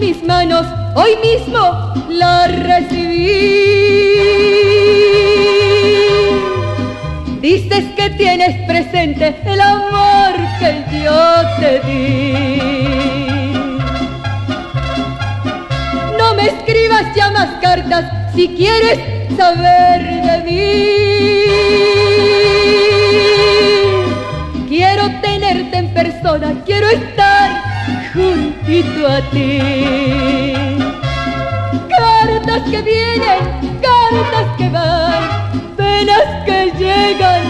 mis manos, hoy mismo la recibí. Dices que tienes presente el amor que yo te di. No me escribas ya más cartas si quieres saber de mí. Quiero tenerte en persona, quiero estar a ti. Cartas que vienen, cartas que van penas que llegan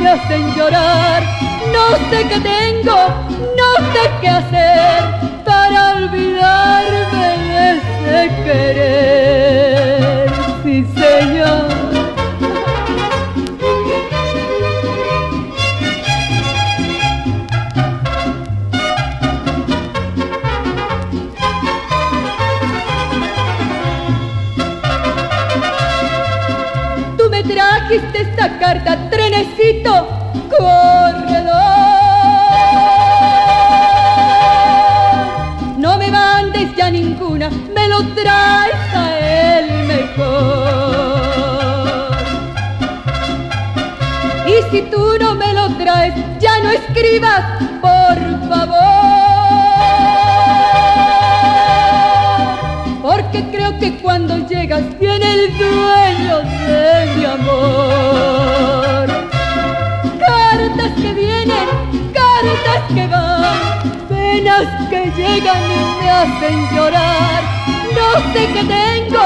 me hacen llorar. No sé qué tengo, no sé qué hacer para olvidarme de ese querer. Trajiste esta carta, trenecito corredor. No me mandes ya ninguna, me lo traes a él mejor. Y si tú no me lo traes, ya no escribas, por favor. Creo que cuando llegas viene el dueño de mi amor. Cartas que vienen, cartas que van, penas que llegan y me hacen llorar. No sé qué tengo,